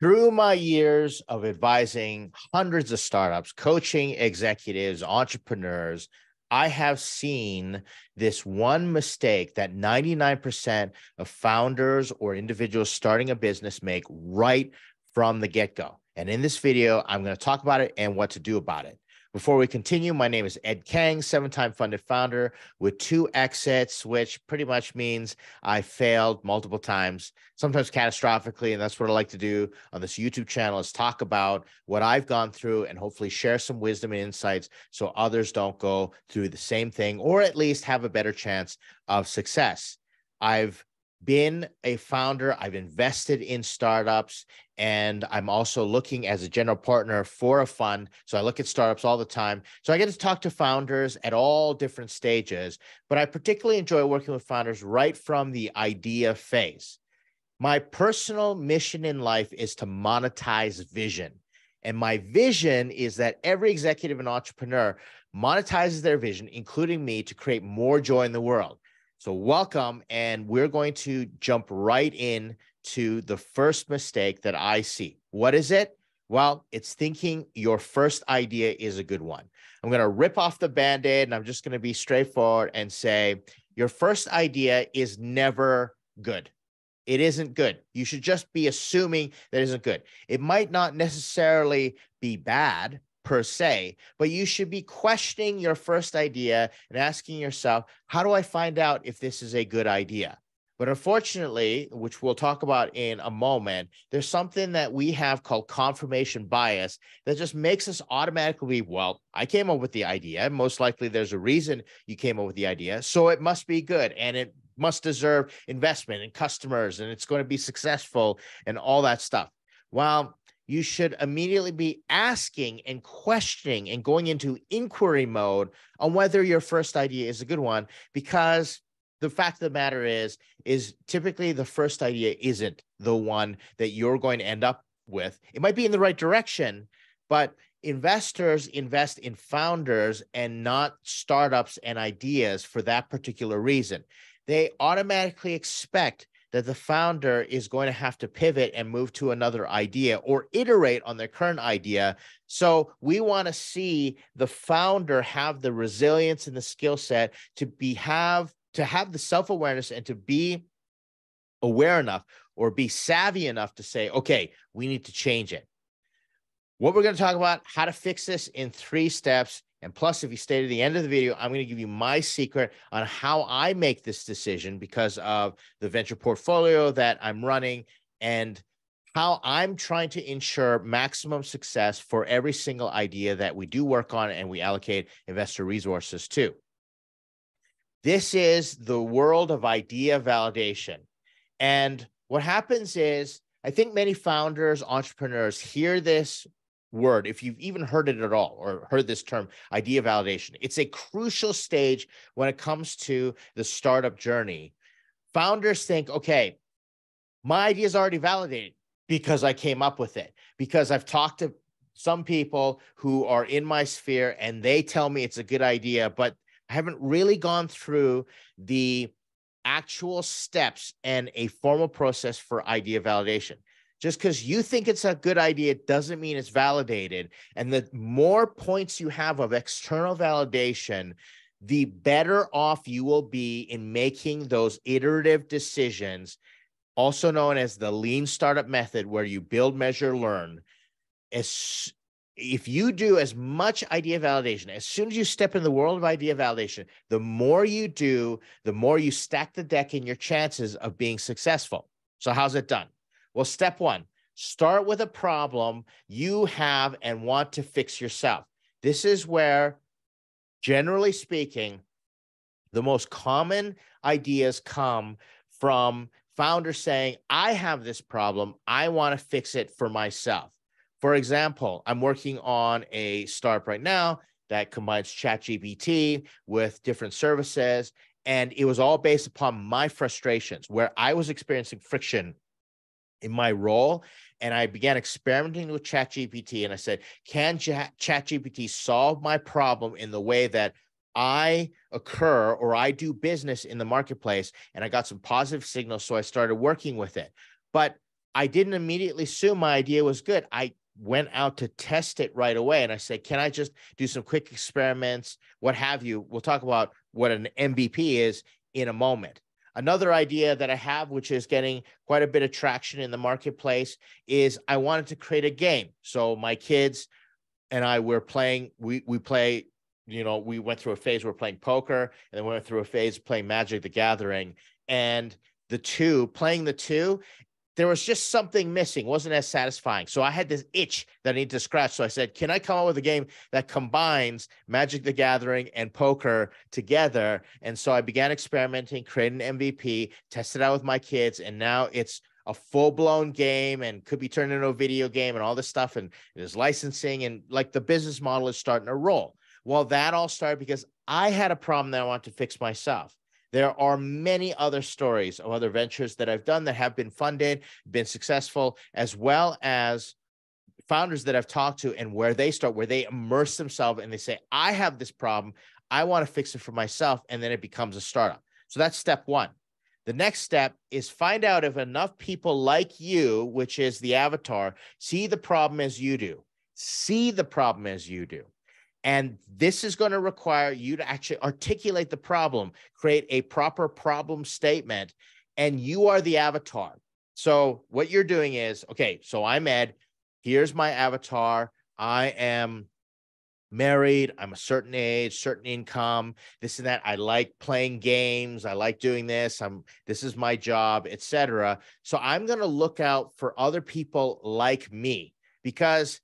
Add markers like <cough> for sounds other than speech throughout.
Through my years of advising hundreds of startups, coaching executives, entrepreneurs, I have seen this one mistake that 99% of founders or individuals starting a business make right from the get go. And in this video, I'm going to talk about it and what to do about it. Before we continue, my name is Ed Kang, seven time funded founder with two exits, which pretty much means I failed multiple times, sometimes catastrophically. And that's what I like to do on this YouTube channel is talk about what I've gone through and hopefully share some wisdom and insights so others don't go through the same thing or at least have a better chance of success. I've been a founder, I've invested in startups, and I'm also looking as a general partner for a fund. So I look at startups all the time. So I get to talk to founders at all different stages, but I particularly enjoy working with founders right from the idea phase. My personal mission in life is to monetize vision. And my vision is that every executive and entrepreneur monetizes their vision, including me, to create more joy in the world. So, welcome. And we're going to jump right in to the first mistake that I see. What is it? Well, it's thinking your first idea is a good one. I'm going to rip off the band aid and I'm just going to be straightforward and say your first idea is never good. It isn't good. You should just be assuming that isn't good. It might not necessarily be bad, per se, but you should be questioning your first idea and asking yourself, how do I find out if this is a good idea? But unfortunately, which we'll talk about in a moment, there's something that we have called confirmation bias that just makes us automatically, well, I came up with the idea. Most likely there's a reason you came up with the idea. So it must be good and it must deserve investment and customers and it's going to be successful and all that stuff. Well, you should immediately be asking and questioning and going into inquiry mode on whether your first idea is a good one because the fact of the matter is is typically the first idea isn't the one that you're going to end up with. It might be in the right direction but investors invest in founders and not startups and ideas for that particular reason. They automatically expect that the founder is going to have to pivot and move to another idea or iterate on their current idea. So we want to see the founder have the resilience and the skill set to be have to have the self-awareness and to be aware enough or be savvy enough to say, okay, we need to change it. What we're going to talk about, how to fix this in three steps and plus, if you stay to the end of the video, I'm going to give you my secret on how I make this decision because of the venture portfolio that I'm running and how I'm trying to ensure maximum success for every single idea that we do work on and we allocate investor resources to. This is the world of idea validation. And what happens is, I think many founders, entrepreneurs hear this word, if you've even heard it at all or heard this term, idea validation. It's a crucial stage when it comes to the startup journey. Founders think, okay, my idea is already validated because I came up with it, because I've talked to some people who are in my sphere and they tell me it's a good idea, but I haven't really gone through the actual steps and a formal process for idea validation just because you think it's a good idea doesn't mean it's validated. And the more points you have of external validation, the better off you will be in making those iterative decisions, also known as the lean startup method, where you build, measure, learn. As if you do as much idea validation, as soon as you step in the world of idea validation, the more you do, the more you stack the deck in your chances of being successful. So, how's it done? Well, step one start with a problem you have and want to fix yourself. This is where, generally speaking, the most common ideas come from founders saying, I have this problem. I want to fix it for myself. For example, I'm working on a startup right now that combines ChatGPT with different services. And it was all based upon my frustrations where I was experiencing friction in my role and I began experimenting with ChatGPT and I said, can ChatGPT solve my problem in the way that I occur or I do business in the marketplace? And I got some positive signals. So I started working with it. But I didn't immediately assume my idea was good. I went out to test it right away and I said, Can I just do some quick experiments, what have you? We'll talk about what an MVP is in a moment. Another idea that I have, which is getting quite a bit of traction in the marketplace, is I wanted to create a game. So my kids and I were playing, we we play, you know, we went through a phase where we're playing poker, and then we went through a phase playing Magic the Gathering. And the two, playing the two, there was just something missing, wasn't as satisfying. So I had this itch that I need to scratch. So I said, Can I come up with a game that combines Magic the Gathering and poker together? And so I began experimenting, created an MVP, tested out with my kids, and now it's a full blown game and could be turned into a video game and all this stuff. And there's licensing and like the business model is starting to roll. Well, that all started because I had a problem that I wanted to fix myself. There are many other stories of other ventures that I've done that have been funded, been successful, as well as founders that I've talked to and where they start, where they immerse themselves and they say, I have this problem. I want to fix it for myself. And then it becomes a startup. So that's step one. The next step is find out if enough people like you, which is the avatar, see the problem as you do. See the problem as you do. And this is going to require you to actually articulate the problem, create a proper problem statement, and you are the avatar. So, what you're doing is okay, so I'm Ed. Here's my avatar. I am married. I'm a certain age, certain income, this and that. I like playing games. I like doing this. I'm this is my job, etc. So I'm going to look out for other people like me because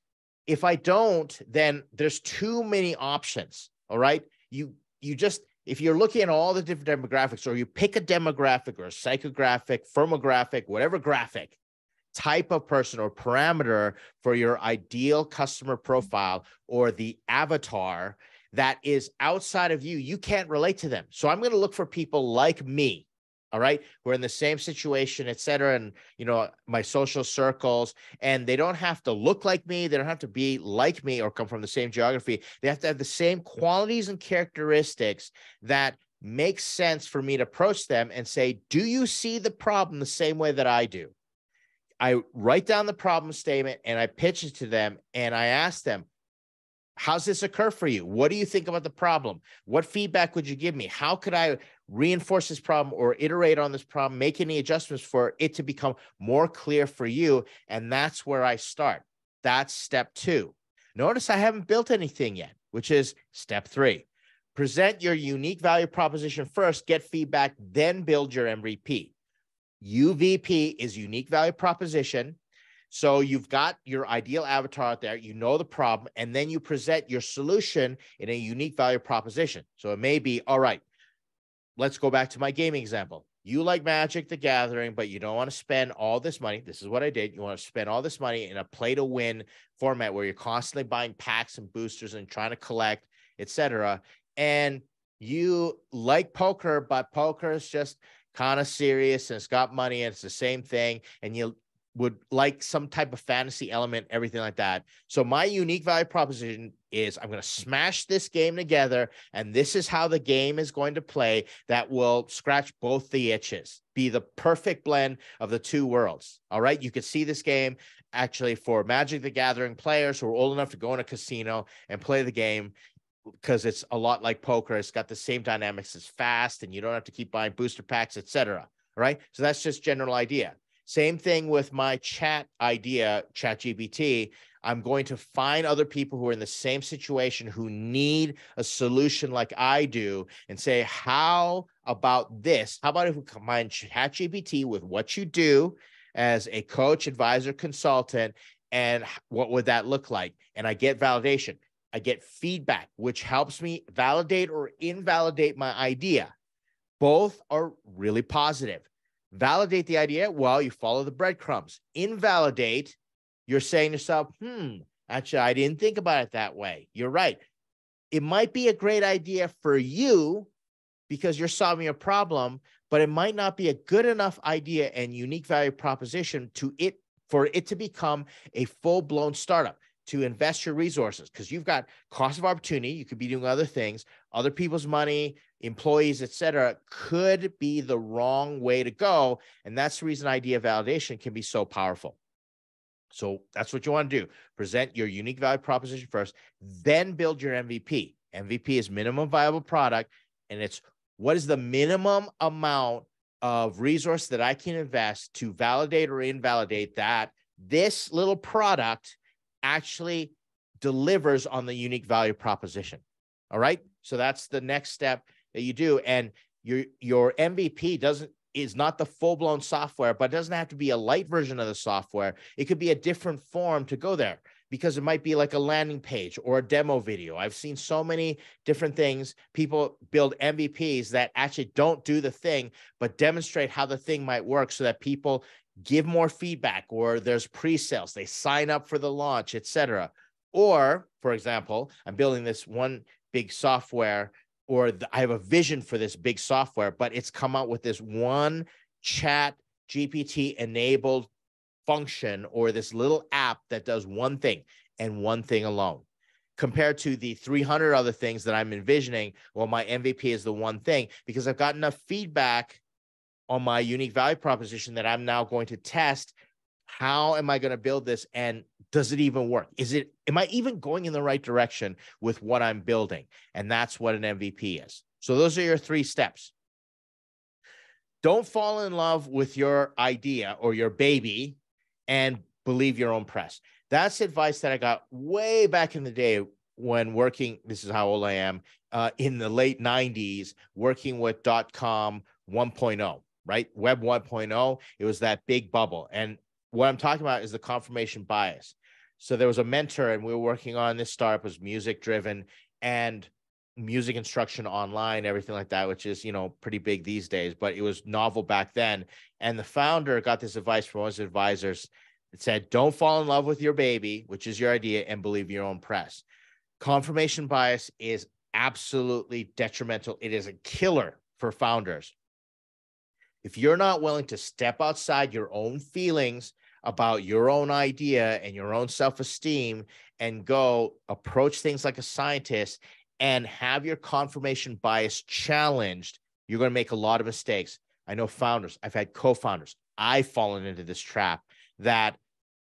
if I don't, then there's too many options. All right. You you just if you're looking at all the different demographics, or you pick a demographic or a psychographic, firmographic, whatever graphic type of person or parameter for your ideal customer profile or the avatar that is outside of you, you can't relate to them. So I'm going to look for people like me all right? We're in the same situation et cetera and you know my social circles and they don't have to look like me. They don't have to be like me or come from the same geography. They have to have the same qualities and characteristics that make sense for me to approach them and say do you see the problem the same way that i do? I write down the problem statement and i pitch it to them and i ask them How's this occur for you? What do you think about the problem? What feedback would you give me? How could I reinforce this problem or iterate on this problem, make any adjustments for it to become more clear for you? And that's where I start. That's step two. Notice I haven't built anything yet, which is step three. Present your unique value proposition first, get feedback, then build your MVP. UVP is unique value proposition. So you've got your ideal avatar out there, you know the problem, and then you present your solution in a unique value proposition. So it may be, all right, let's go back to my gaming example. You like Magic the Gathering, but you don't want to spend all this money. This is what I did. You want to spend all this money in a play to win format where you're constantly buying packs and boosters and trying to collect, etc. And you like poker, but poker is just kind of serious and it's got money and it's the same thing. And you would like some type of fantasy element, everything like that. So my unique value proposition is I'm going to smash this game together, and this is how the game is going to play that will scratch both the itches, be the perfect blend of the two worlds. All right. You could see this game actually for Magic the Gathering players who are old enough to go in a casino and play the game because it's a lot like poker. It's got the same dynamics. It's fast, and you don't have to keep buying booster packs, etc. Right. So that's just general idea. Same thing with my chat idea, Chat GPT. I'm going to find other people who are in the same situation who need a solution like I do and say, how about this? How about if we combine Chat GPT with what you do as a coach, advisor, consultant, and what would that look like? And I get validation. I get feedback, which helps me validate or invalidate my idea. Both are really positive. Validate the idea. Well, you follow the breadcrumbs. Invalidate, you're saying to yourself, hmm, actually, I didn't think about it that way. You're right. It might be a great idea for you because you're solving a problem, but it might not be a good enough idea and unique value proposition to it for it to become a full-blown startup. To invest your resources because you've got cost of opportunity. You could be doing other things, other people's money, employees, etc. could be the wrong way to go. And that's the reason idea validation can be so powerful. So that's what you want to do. Present your unique value proposition first, then build your MVP. MVP is minimum viable product, and it's what is the minimum amount of resource that I can invest to validate or invalidate that this little product actually delivers on the unique value proposition. All right. So that's the next step that you do. And your your MVP doesn't is not the full blown software, but it doesn't have to be a light version of the software. It could be a different form to go there because it might be like a landing page or a demo video. I've seen so many different things. People build MVPs that actually don't do the thing, but demonstrate how the thing might work so that people give more feedback or there's pre-sales, they sign up for the launch, etc. Or, for example, I'm building this one big software or the, I have a vision for this big software, but it's come out with this one chat GPT enabled function or this little app that does one thing and one thing alone compared to the 300 other things that I'm envisioning. Well, my MVP is the one thing because I've got enough feedback on my unique value proposition that I'm now going to test. How am I going to build this? And does it even work? Is it, am I even going in the right direction with what I'm building? And that's what an MVP is. So those are your three steps. Don't fall in love with your idea or your baby and believe your own press. That's advice that I got way back in the day when working. This is how old I am uh, in the late 90s, working with dot com 1.0, right? Web 1.0. It was that big bubble. And what I'm talking about is the confirmation bias. So there was a mentor, and we were working on this startup was music driven and music instruction online, everything like that, which is, you know, pretty big these days, but it was novel back then. And the founder got this advice from one of his advisors that said, don't fall in love with your baby, which is your idea, and believe your own press. Confirmation bias is absolutely detrimental. It is a killer for founders. If you're not willing to step outside your own feelings about your own idea and your own self esteem and go approach things like a scientist and have your confirmation bias challenged, you're going to make a lot of mistakes. I know founders, I've had co founders, I've fallen into this trap that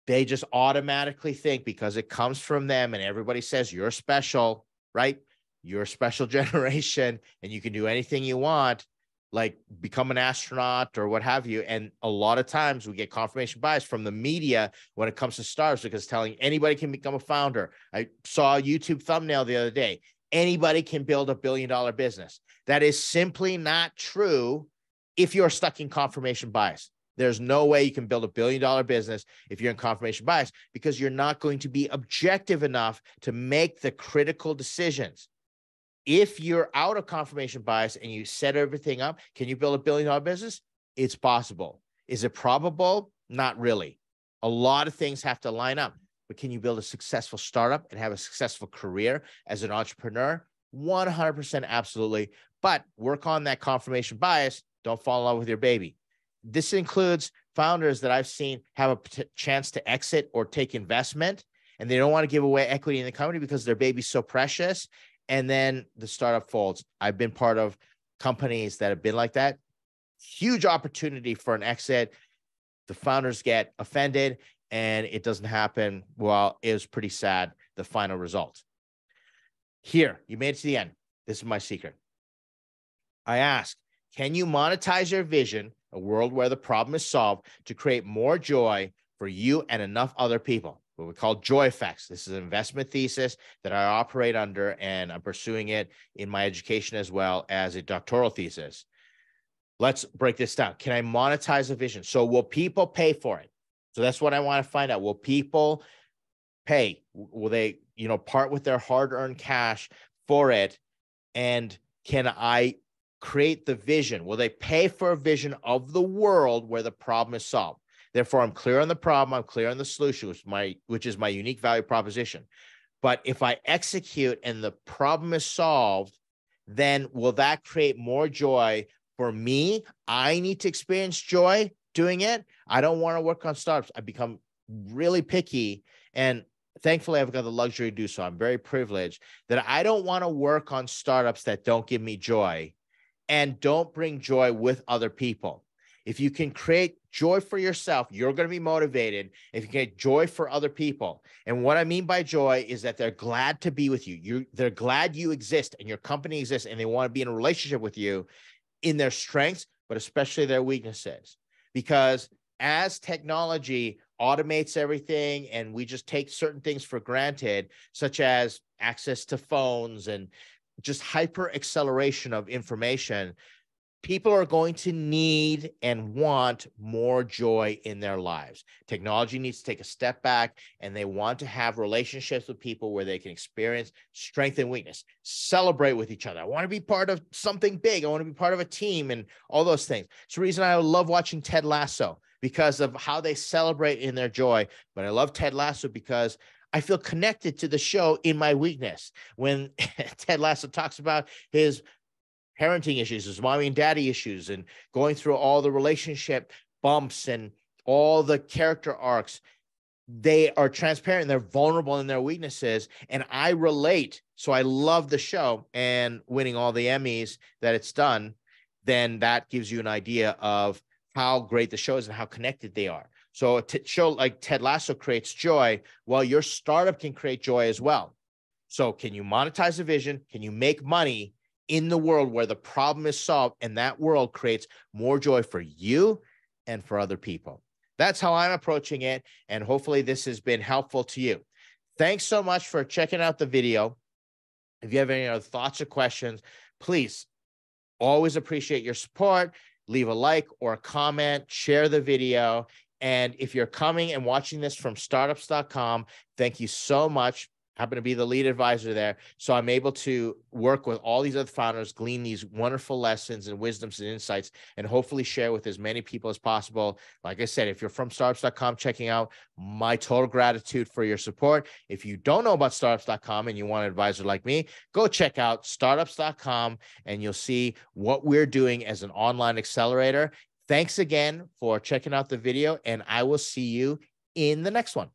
they just automatically think because it comes from them and everybody says you're special, right? You're a special <laughs> generation and you can do anything you want, like become an astronaut or what have you. And a lot of times we get confirmation bias from the media when it comes to stars because telling anybody can become a founder. I saw a YouTube thumbnail the other day anybody can build a billion dollar business. That is simply not true if you're stuck in confirmation bias. There's no way you can build a billion dollar business if you're in confirmation bias because you're not going to be objective enough to make the critical decisions. If you're out of confirmation bias and you set everything up, can you build a billion dollar business? It's possible. Is it probable? Not really. A lot of things have to line up but can you build a successful startup and have a successful career as an entrepreneur? 100% absolutely. But work on that confirmation bias. Don't fall in love with your baby. This includes founders that I've seen have a chance to exit or take investment, and they don't want to give away equity in the company because their baby's so precious. And then the startup folds. I've been part of companies that have been like that. Huge opportunity for an exit. The founders get offended and it doesn't happen. Well, it was pretty sad, the final result. Here, you made it to the end. This is my secret. I ask, can you monetize your vision, a world where the problem is solved, to create more joy for you and enough other people? What we call joy effects. This is an investment thesis that I operate under, and I'm pursuing it in my education as well as a doctoral thesis. Let's break this down. Can I monetize a vision? So, will people pay for it? So that's what I want to find out. Will people pay? Will they, you know, part with their hard-earned cash for it? And can I create the vision? Will they pay for a vision of the world where the problem is solved? Therefore, I'm clear on the problem. I'm clear on the solution, which my which is my unique value proposition. But if I execute and the problem is solved, then will that create more joy for me? I need to experience joy doing it. I don't want to work on startups. I become really picky. And thankfully I've got the luxury to do so. I'm very privileged that I don't want to work on startups that don't give me joy and don't bring joy with other people. If you can create joy for yourself, you're going to be motivated. If you get joy for other people, and what I mean by joy is that they're glad to be with you. You they're glad you exist and your company exists, and they want to be in a relationship with you in their strengths, but especially their weaknesses. Because as technology automates everything and we just take certain things for granted, such as access to phones and just hyper acceleration of information, people are going to need and want more joy in their lives. Technology needs to take a step back and they want to have relationships with people where they can experience strength and weakness, celebrate with each other. I want to be part of something big. I want to be part of a team and all those things. It's the reason I love watching Ted Lasso because of how they celebrate in their joy. But I love Ted Lasso because I feel connected to the show in my weakness. When <laughs> Ted Lasso talks about his parenting issues, his mommy and daddy issues, and going through all the relationship bumps and all the character arcs, they are transparent they're vulnerable in their weaknesses. And I relate. So I love the show and winning all the Emmys that it's done. Then that gives you an idea of how great the show is and how connected they are. So a t- show like Ted Lasso creates joy, well, your startup can create joy as well. So can you monetize a vision? Can you make money in the world where the problem is solved and that world creates more joy for you and for other people? That's how I'm approaching it. And hopefully this has been helpful to you. Thanks so much for checking out the video. If you have any other thoughts or questions, please always appreciate your support leave a like or a comment, share the video. And if you're coming and watching this from startups.com, thank you so much happen to be the lead advisor there. So I'm able to work with all these other founders, glean these wonderful lessons and wisdoms and insights, and hopefully share with as many people as possible. Like I said, if you're from startups.com checking out, my total gratitude for your support. If you don't know about startups.com and you want an advisor like me, go check out startups.com and you'll see what we're doing as an online accelerator. Thanks again for checking out the video, and I will see you in the next one.